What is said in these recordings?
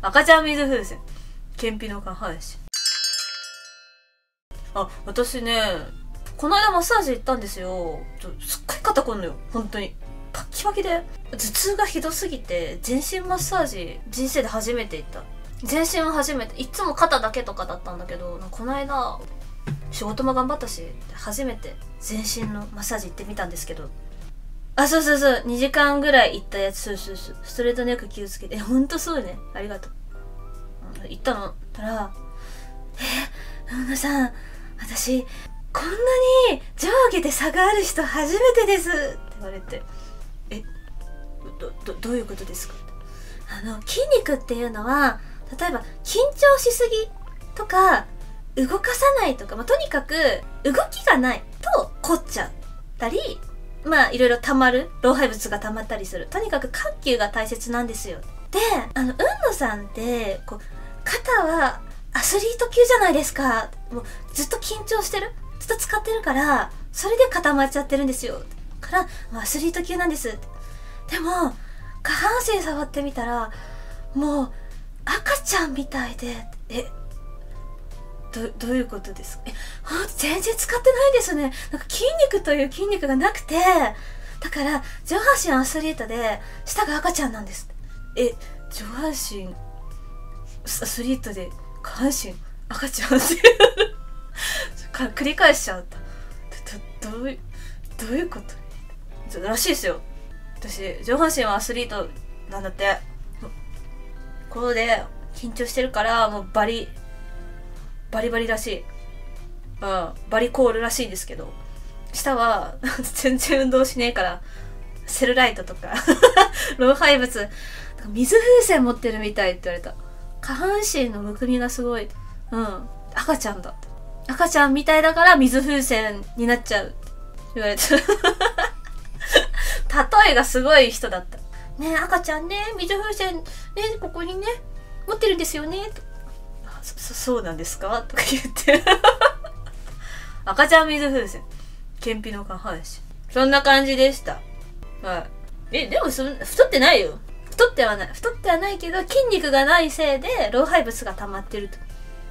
赤ちゃん水風船。検品の下半身。あ、私ね、この間マッサージ行ったんですよ。ちょすっごい肩こんのよ。本当に。パッキパキで。頭痛がひどすぎて、全身マッサージ、人生で初めて行った。全身は初めて。いつも肩だけとかだったんだけど、この間、仕事も頑張ったし、初めて全身のマッサージ行ってみたんですけど、あ、そうそうそう。2時間ぐらい行ったやつ。そうそうそう。ストレートネック気をつけて。え、ほんとそうね。ありがとう。行ったの。たら、え、うなさん、私、こんなに上下で差がある人初めてですって言われて。え、ど、ど、どういうことですか？あの、筋肉っていうのは、例えば緊張しすぎとか、動かさないとか、まあ、とにかく動きがないと凝っちゃったり、まあいろいろ溜まる老廃物が溜まったりする。とにかく緩急が大切なんですよ。であの海野さんってこう肩はアスリート級じゃないですか。もうずっと緊張してる？ずっと使ってるからそれで固まっちゃってるんですよ。からアスリート級なんです。でも下半身触ってみたらもう赤ちゃんみたいでえどどういうことです？かえほんと全然使ってないですね。なんか筋肉という筋肉がなくて。だから上半身アスリートで下が赤ちゃんなんです。え上半身アスリートで下半身赤ちゃんって 繰り返しちゃった。どういうどういうこと？らしいですよ。私上半身はアスリートなんだって。ここで緊張してるからもうバリバリバリらしい。うん、バリコールらしいんですけど、下は 全然運動しねえから、セルライトとか 老廃物、水風船持ってるみたいって言われた。下半身のむくみがすごい。うん。赤ちゃんだって。赤ちゃんみたいだから水風船になっちゃうって言われた。例えがすごい人だった。ね赤ちゃんね、水風船ね、ここにね、持ってるんですよね、とそそうなんですか？とか言って。赤ちゃん水風船。検品の下半身そんな感じでした。はい。えでもそ太ってないよ。太ってはない。太ってはないけど筋肉がないせいで老廃物が溜まってると。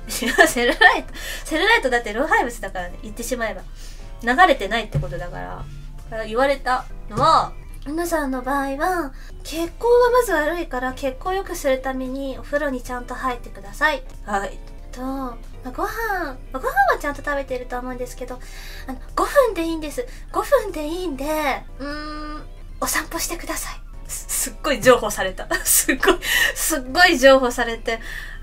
セルライト。セルライトだって老廃物だからね。言ってしまえば。流れてないってことだから言われたのは皆さんの場合は血行がまず悪いから血行を良くするためにお風呂にちゃんと入ってください。はい。と、まあ、ご飯、まあ、ご飯はちゃんと食べてると思うんですけどあの5分でいいんです。5分でいいんでうーんお散歩してください。すっごい譲歩された。すっごい すっごい譲歩されて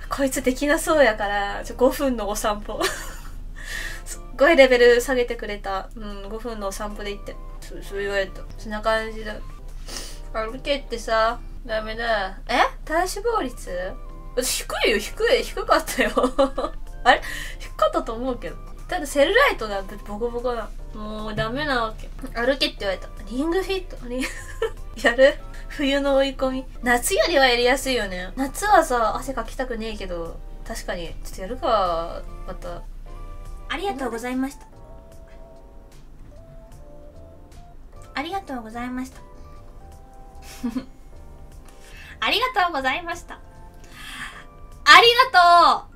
こいつできなそうやからちょ5分のお散歩。すっごいレベル下げてくれた。うん5分のお散歩で行ってそうそう言われた。そんな感じだ。歩けってさダメだ。え？体脂肪率？低いよ。低い低かったよ。あれ？低かったと思うけど。ただセルライトだってボコボコだもうダメなわけ。歩けって言われた。リングフィット。リン やる？冬の追い込み。夏よりはやりやすいよね。夏はさ汗かきたくねえけど確かに。ちょっとやるかまた。ありがとうございました。ありがとうございました。ありがとうございました。ありがとう。